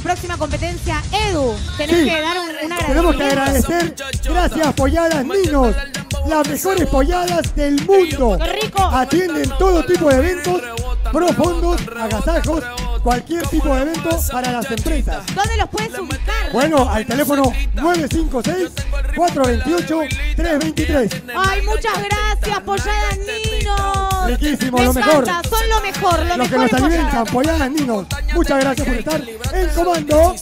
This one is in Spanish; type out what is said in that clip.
la próxima competencia. Edu, tenés Sí. que dar un, un Tenemos que agradecer, gracias Polladas Ninos, las mejores polladas del mundo. ¡Qué rico! Atienden todo tipo de eventos, profundos, agasajos, cualquier tipo de evento para las empresas. ¿Dónde los puedes ubicar? Bueno, al teléfono 956-428-323. Ay, muchas gracias, Polladas Nino. Riquísimo, Me lo mejor. son lo mejor, lo Los que mejor nos en alimentan, Polladas. Polladas Ninos. Muchas gracias por estar en comando.